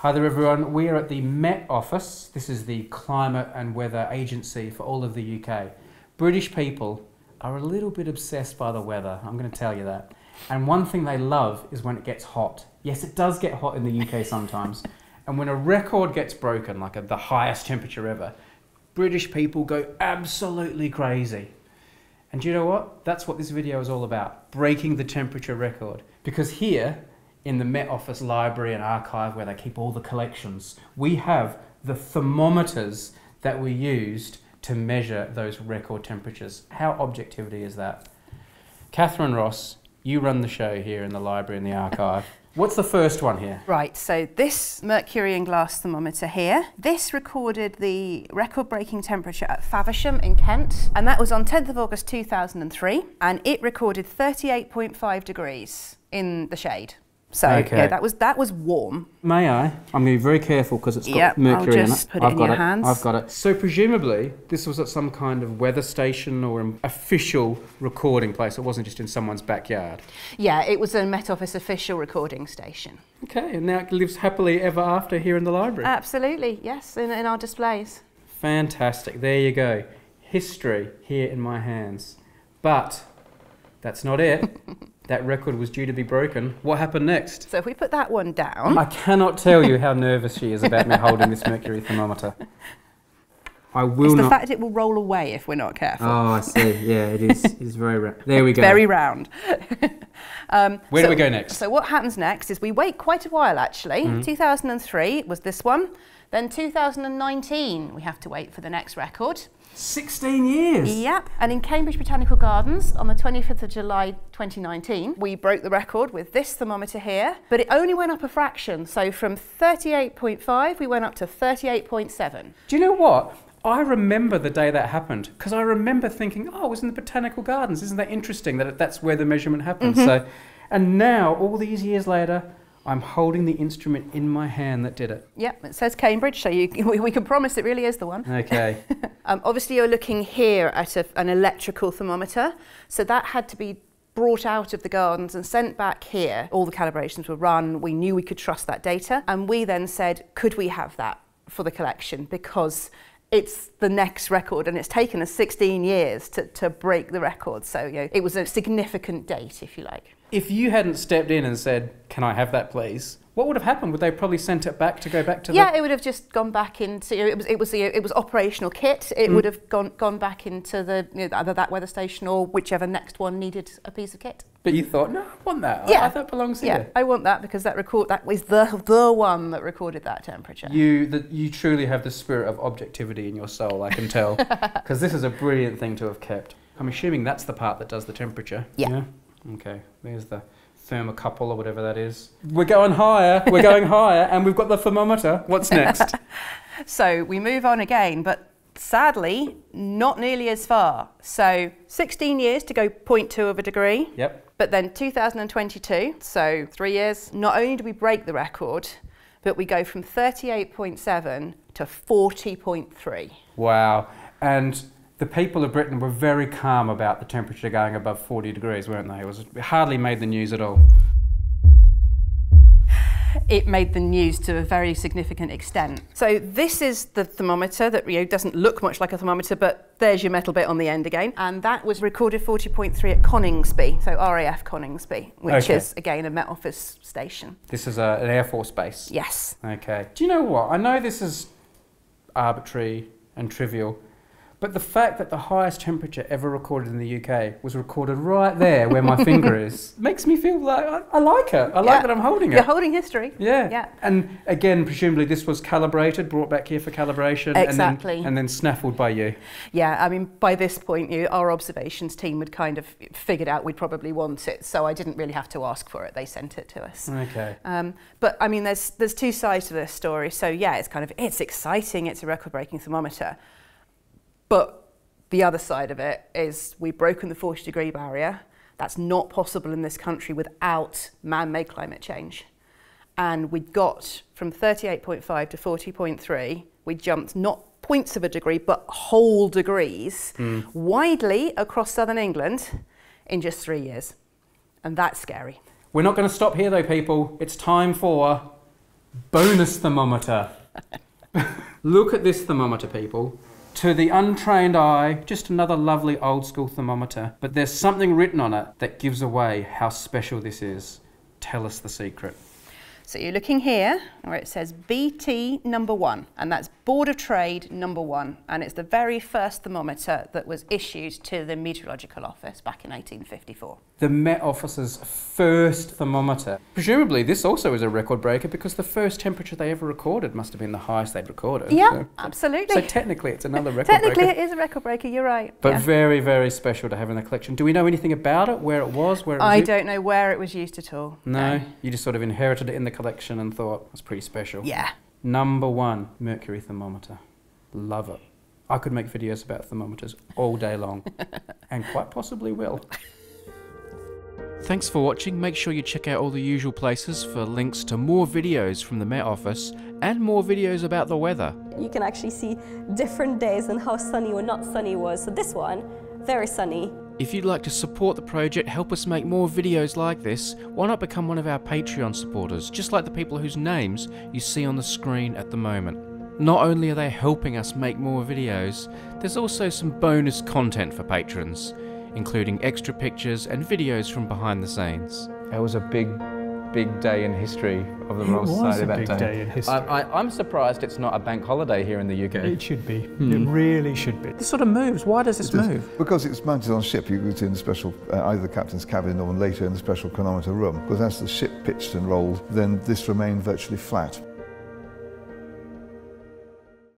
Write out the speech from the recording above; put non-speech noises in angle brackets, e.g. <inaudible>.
Hi there, everyone. We are at the Met Office. This is the Climate and Weather Agency for all of the UK. British people are a little bit obsessed by the weather, I'm going to tell you that. And one thing they love is when it gets hot. Yes, it does get hot in the UK sometimes. and when a record gets broken, like a, the highest temperature ever, British people go absolutely crazy. And you know what? That's what this video is all about breaking the temperature record. Because here, in the Met Office library and archive where they keep all the collections, we have the thermometers that we used to measure those record temperatures. How objectivity is that? Catherine Ross, you run the show here in the library and the archive. What's the first one here? Right, so this mercury in glass thermometer here, this recorded the record-breaking temperature at Faversham in Kent, and that was on 10th of August 2003, and it recorded 38.5 degrees in the shade. So Okay. yeah, that was that was warm. May I? I'm going to be very careful because it's got Yep, I'll mercury in just it. put it I've in got your it. hands. I've got it. So presumably this was at some kind of weather station or an official recording place. It wasn't just in someone's backyard. Yeah, it was a Met Office official recording station. Okay, and now it lives happily ever after here in the library. Absolutely, yes, in, in our displays. Fantastic. There you go. History here in my hands. But that's not it. <laughs> that record was due to be broken. What happened next? So if we put that one down, I cannot tell you how nervous she is about me holding this mercury thermometer. I will it's the not. fact it will roll away if we're not careful. Oh, I see. Yeah, it is. It is very. round. there we go. Very round. <laughs> um, Where do so- we go next? So what happens next is we wait quite a while actually. Mm-hmm. 2003 was this one. Then 2019 we have to wait for the next record. 16 years. Yep. And in Cambridge Botanical Gardens on the 25th of July 2019, we broke the record with this thermometer here, but it only went up a fraction. So from 38.5 we went up to 38.7. Do you know what? I remember the day that happened because I remember thinking, "Oh, it was in the botanical gardens. Isn't that interesting? That that's where the measurement happened." Mm-hmm. So, and now, all these years later, I'm holding the instrument in my hand that did it. Yep, it says Cambridge, so you, <laughs> we, we can promise it really is the one. Okay. <laughs> Um, obviously, you're looking here at a, an electrical thermometer, so that had to be brought out of the gardens and sent back here. All the calibrations were run. We knew we could trust that data, and we then said, could we have that for the collection because it's the next record and it's taken us 16 years to, to break the record so you know, it was a significant date if you like if you hadn't stepped in and said, "Can I have that, please?" What would have happened? Would they probably sent it back to go back to yeah the? it would have just gone back into you know, it was it was the, it was operational kit it Mm. would have gone gone back into the you know, either that weather station or whichever next one needed a piece of kit But you thought, "No, I want that. Yeah. I, that belongs yeah here." i want that because that record that was the the one that recorded that temperature You, the, you truly have the spirit of objectivity in your soul. I can tell, <laughs> because this is a brilliant thing to have kept. I'm assuming that's the part that does the temperature. Yeah. Okay. There's the thermocouple or whatever that is. We're going higher. We're going <laughs> higher, and we've got the thermometer. What's <laughs> next? So we move on again, but sadly, not nearly as far. So 16 years to go 0.2 of a degree, yep. but then 2022, so three years, not only do we break the record, but we go from 38.7 to 40.3. Wow. And the people of Britain were very calm about the temperature going above 40 degrees, weren't they? It was it hardly made the news at all. It made the news to a very significant extent. So this is the thermometer that you know, doesn't look much like a thermometer, but there's your metal bit on the end again. And that was recorded 40.3 at Coningsby, so RAF Coningsby, which Okay. is again a Met Office station. This is a, an Air Force base. Yes. Okay. Do you know what? I know this is arbitrary and trivial, but the fact that the highest temperature ever recorded in the UK was recorded right there where my finger is <laughs> makes me feel like I, I like it. I like that I'm holding it. You're holding history. Yeah. Yeah. And again, presumably this was calibrated, brought back here for calibration, Exactly. and then, and then snaffled by you. Yeah, I mean, by this point, you, our observations team had kind of figured out we'd probably want it, so I didn't really have to ask for it. They sent it to us. Okay. Um, but I mean, there's there's two sides to this story. So yeah, it's kind of it's exciting. It's a record-breaking thermometer, but the other side of it is we've broken the 40 degree barrier. That's not possible in this country without man-made climate change. And we got from 38.5 to 40.3. We jumped not points of a degree, but whole degrees mm. widely across southern England in just three years. And that's scary. We're not going to stop here though, people. It's time for bonus thermometer. <laughs> Look at this thermometer, people. To the untrained eye, just another lovely old school thermometer, but there's something written on it that gives away how special this is. Tell us the secret. So you're looking here where it says BT number one, and that's Board of Trade number one, and it's the very first thermometer that was issued to the Meteorological Office back in 1854. The Met Office's first thermometer. Presumably, this also is a record breaker because the first temperature they ever recorded must have been the highest they'd recorded. Yeah, So, absolutely. so technically, it's another record Technically, breaker. it is a record breaker. You're right. But yeah. very, very special to have in the collection. Do we know anything about it? Where it was? Where it was? I don't know where it was used at all. No, you just sort of inherited it in the collection and thought that's pretty special. Yeah. Number one, mercury thermometer. Love it. I could make videos about thermometers all day long, <laughs> and quite possibly will. Thanks for watching. Make sure you check out all the usual places for links to more videos from the Met Office and more videos about the weather. You can actually see different days and how sunny or not sunny it was. So this one, very sunny. If you'd like to support the project, help us make more videos like this, why not become one of our Patreon supporters, just like the people whose names you see on the screen at the moment. Not only are they helping us make more videos, there's also some bonus content for patrons, including extra pictures and videos from behind the scenes. It was a big, big day in history of the It Royal was Society a that big day. day in history. I, I, I'm surprised it's not a bank holiday here in the UK. It should be. It really should be. This sort of moves. Why does this It does. move? Because it's mounted on ship, you it's in the special, uh, either the captain's cabin or later in the special chronometer room. Because as the ship pitched and rolled, then this remained virtually flat.